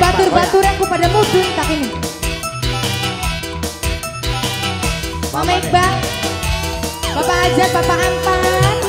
batur-batur yang kepada mudun tak ini. Mama Iqbal Bapak Ajat, Bapak Ampan